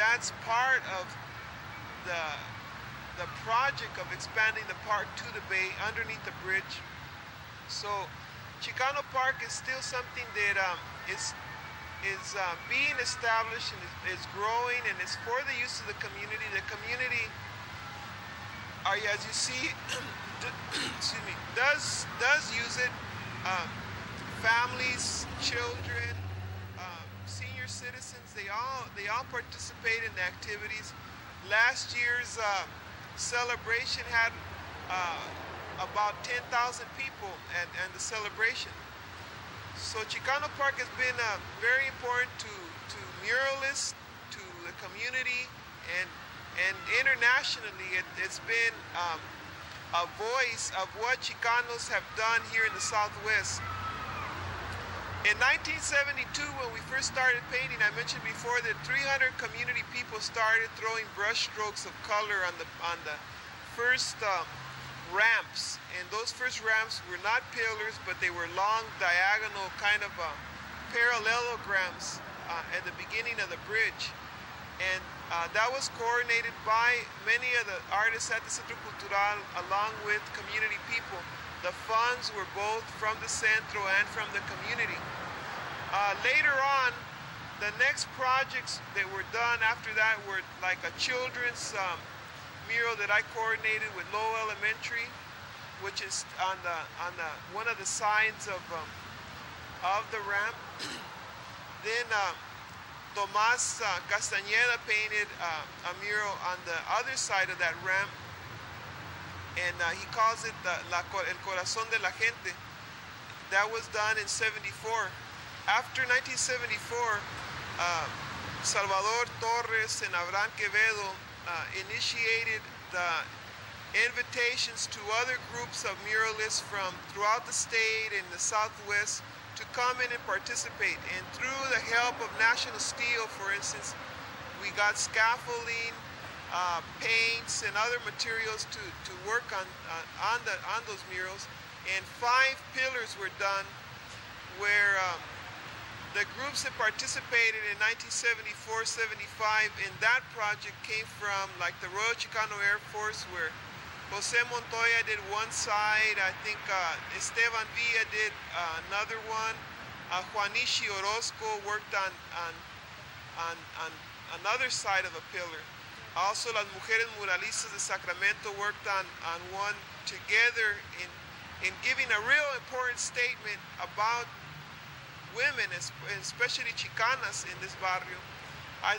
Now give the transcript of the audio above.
that's part of the the project of expanding the park to the bay underneath the bridge. So Chicano Park is still something that um, is is uh, being established and is, is, growing and is for the use of the community. The community, are, as you see, excuse me, does does use it. Um, families, children, citizens, they all they all participate in the activities. Last year's uh, celebration had uh, about 10,000 people and, and the celebration. So Chicano Park has been uh, very important to, to muralists, to the community, and, and internationally it, has been um, a voice of what Chicanos have done here in the Southwest. In 1972, when we first started painting, I mentioned before that 300 community people started throwing brush strokes of color on the on the first um, ramps. And those first ramps were not pillars, but they were long, diagonal, kind of uh, parallelograms uh, at the beginning of the bridge. And uh, that was coordinated by many of the artists at the Centro Cultural, along with community people. The funds were both from the Centro and from the community. Uh, later on, the next projects that were done after that were like a children's um, mural that I coordinated with Lowell Elementary, which is on the on the one of the sides of um, of the ramp. then uh, Tomas uh, Castañeda painted uh, a mural on the other side of that ramp and uh, he calls it the, la, El Corazón de la Gente. That was done in 74. After 1974, uh, Salvador Torres and Abraham Quevedo uh, initiated the invitations to other groups of muralists from throughout the state and the Southwest to come in and participate. And through the help of National Steel, for instance, we got scaffolding, uh, paints and other materials to, to work on, uh, on, the, on those murals. And five pillars were done where um, the groups that participated in 1974-75 in that project came from like the Royal Chicano Air Force where Jose Montoya did one side, I think uh, Esteban Villa did uh, another one, uh, Juanishi Orozco worked on, on, on, on another side of a pillar. Also, las mujeres muralistas de Sacramento worked on, on one together in, in giving a real important statement about women, especially Chicanas in this barrio.